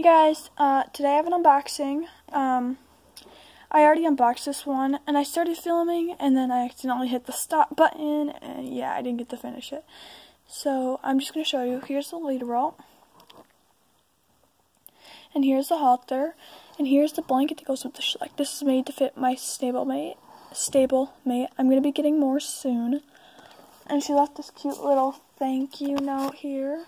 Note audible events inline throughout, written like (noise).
Hey guys, uh, today I have an unboxing. Um, I already unboxed this one, and I started filming, and then I accidentally hit the stop button, and yeah, I didn't get to finish it. So, I'm just going to show you. Here's the lead rope. And here's the halter. And here's the blanket that goes with the Schleich. This is made to fit my stable mate. Stable mate. I'm going to be getting more soon. And she left this cute little thank you note here.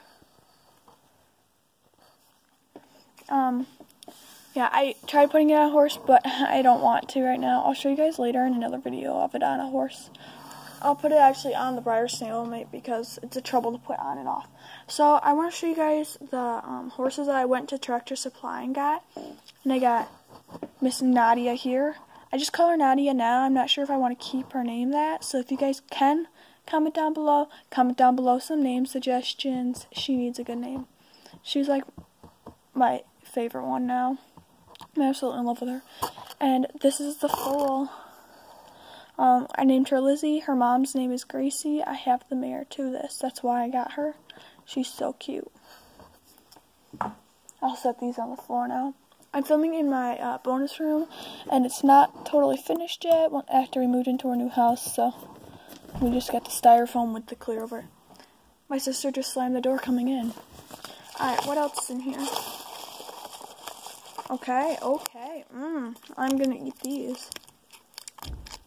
Um, yeah, I tried putting it on a horse, but (laughs) I don't want to right now. I'll show you guys later in another video of it on a horse. I'll put it actually on the Breyer mate because it's a trouble to put on and off. So I want to show you guys the um, horses that I went to Tractor Supply and got. And I got Miss Nadia here. I just call her Nadia now. I'm not sure if I want to keep her name that. So if you guys can, comment down below. Comment down below some name suggestions. She needs a good name. She's like my favorite one now. I'm absolutely in love with her. And this is the foal. Um, I named her Lizzie. Her mom's name is Gracie. I have the mare to this. That's why I got her. She's so cute. I'll set these on the floor now. I'm filming in my uh, bonus room, and it's not totally finished yet after we moved into our new house, so we just got the styrofoam with the clear over. My sister just slammed the door coming in. Alright, what else is in here? Okay, okay. Mmm, I'm gonna eat these.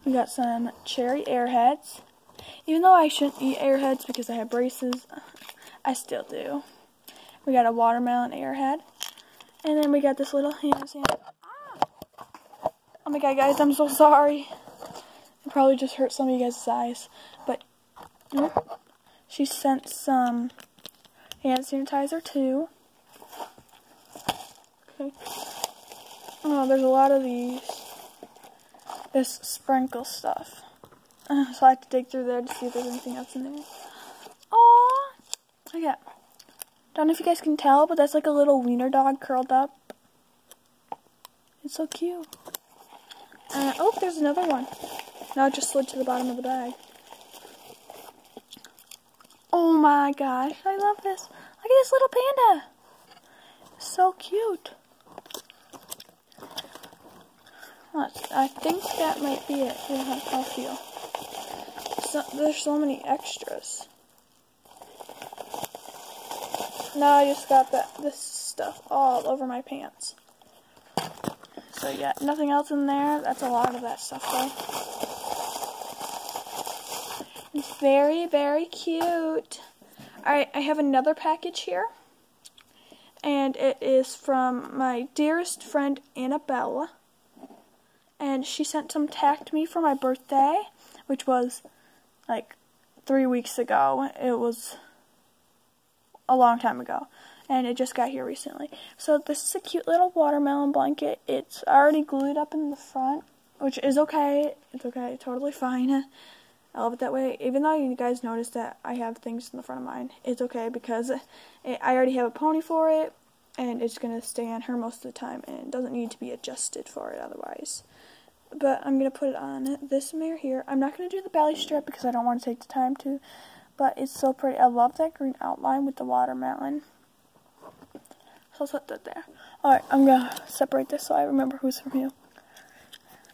We got some cherry airheads. Even though I shouldn't eat airheads because I have braces, I still do. We got a watermelon airhead. And then we got this little hand sandwich. Ah! Oh my god, guys, I'm so sorry. It probably just hurt some of you guys' eyes. But, nope. She sent some hand sanitizer too. Okay. Oh, there's a lot of these. This sprinkle stuff. (sighs) So I have to dig through there to see if there's anything else in there. Oh, okay. Don't know if you guys can tell, but that's like a little wiener dog curled up. It's so cute. Uh, oh, there's another one. Now it just slid to the bottom of the bag. Oh my gosh, I love this. Look at this little panda. So cute. I think that might be it. I'll feel. So, there's so many extras. Now I just got that this stuff all over my pants. So yeah, nothing else in there. That's a lot of that stuff though. It's very, very cute. Alright, I have another package here. And it is from my dearest friend Annabella and she sent some tack to me for my birthday, which was like three weeks ago. It was a long time ago, and it just got here recently. So this is a cute little watermelon blanket. It's already glued up in the front, which is okay. It's okay, totally fine. I love it that way. Even though you guys noticed that I have things in the front of mine, it's okay because it, I already have a pony for it, and it's going to stay on her most of the time, and it doesn't need to be adjusted for it otherwise but I'm going to put it on this mirror here. I'm not going to do the belly strip because I don't want to take the time to, but it's so pretty. I love that green outline with the watermelon. So I'll put that there. Alright, I'm going to separate this so I remember who's from who.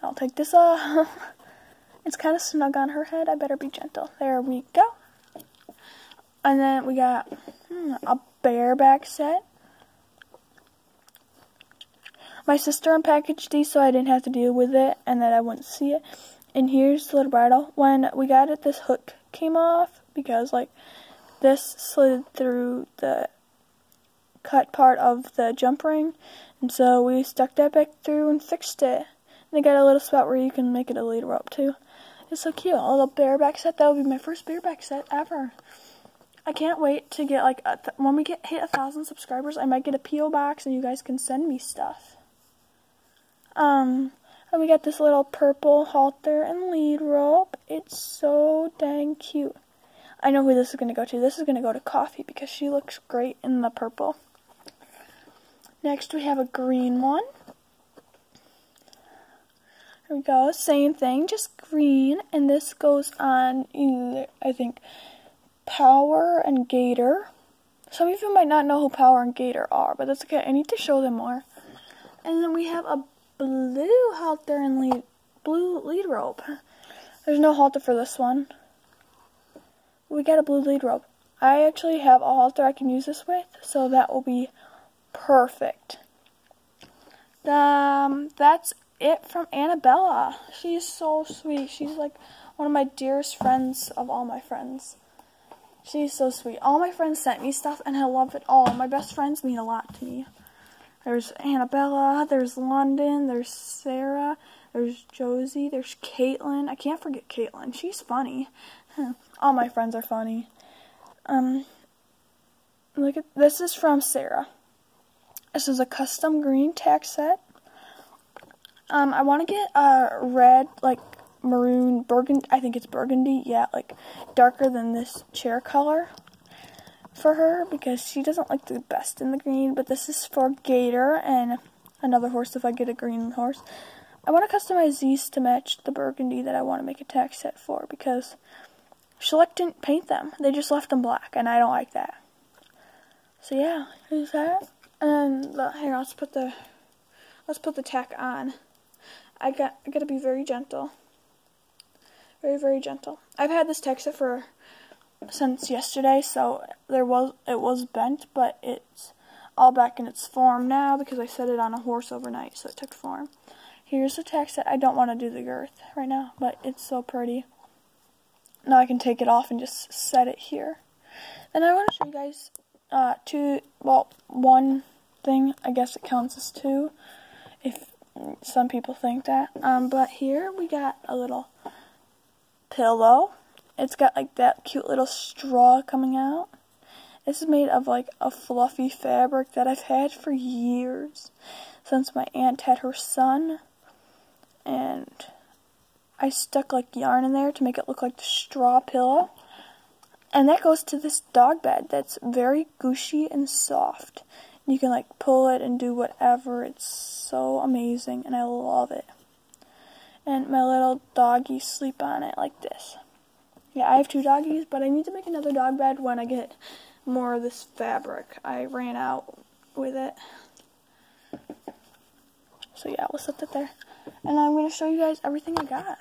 I'll take this off. (laughs) it's kind of snug on her head. I better be gentle. There we go. And then we got hmm, a bareback set. My sister unpackaged these so I didn't have to deal with it and that I wouldn't see it. And here's the little bridle. When we got it, this hook came off because, like, this slid through the cut part of the jump ring. And so we stuck that back through and fixed it. And they got a little spot where you can make it a lead rope, too. It's so cute. A little bareback set. That will be my first bareback set ever. I can't wait to get, like, when we get hit a thousand subscribers, I might get a P.O. box and you guys can send me stuff. Um, and we got this little purple halter and lead rope. It's so dang cute. I know who this is going to go to. This is going to go to Coffee because she looks great in the purple. Next we have a green one. Here we go. Same thing, just green. And this goes on either, I think, Power and Gator. Some of you might not know who Power and Gator are, but that's okay. I need to show them more. And then we have a blue halter and lead, blue lead rope. There's no halter for this one. We got a blue lead rope. I actually have a halter I can use this with, so that will be perfect. Um, that's it from Annabella. She's so sweet. She's like one of my dearest friends of all my friends. She's so sweet. All my friends sent me stuff, and I love it all. My best friends mean a lot to me. There's Annabella, there's London, there's Sarah, there's Josie, there's Caitlin. I can't forget Caitlin. She's funny. (laughs) all my friends are funny. Um, look at this is from Sarah. This is a custom green tack set. Um, I want to get a red, like maroon, burgundy. I think it's burgundy. Yeah, like darker than this chair color for her because she doesn't like the best in the green. But this is for Gator and another horse if I get a green horse. I want to customize these to match the burgundy that I want to make a tack set for because Schleich didn't paint them. They just left them black, and I don't like that. So yeah, here's that. And uh, here, let's put the let's put the tack on. I got I gotta be very gentle. Very very gentle. I've had this tack set for since yesterday, so there was it was bent, but it's all back in its form now because I set it on a horse overnight, so it took form. Here's the tack that I don't want to do the girth right now, but it's so pretty. Now I can take it off and just set it here. And I want to show you guys uh, two, well, one thing. I guess it counts as two, if some people think that. Um, but here we got a little pillow. It's got like that cute little straw coming out. This is made of like a fluffy fabric that I've had for years, since my aunt had her son. And I stuck like yarn in there to make it look like the straw pillow. And that goes to this dog bed that's very gushy and soft. You can like pull it and do whatever. It's so amazing and I love it. And my little doggies sleep on it like this. Yeah, I have two doggies, but I need to make another dog bed when I get more of this fabric. I ran out with it. So yeah, we'll set that there. And I'm going to show you guys everything I got.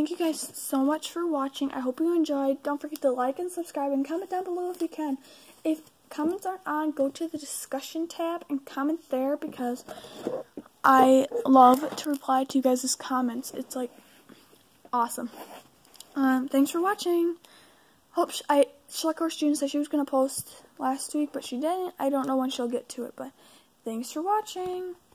Thank you guys so much for watching. I hope you enjoyed. Don't forget to like and subscribe and comment down below if you can. If comments aren't on, go to the discussion tab and comment there because I love to reply to you guys' comments. It's like awesome. Um, thanks for watching. Hope sh I Schleckhorse June said she was going to post last week, but she didn't. I don't know when she'll get to it, but thanks for watching.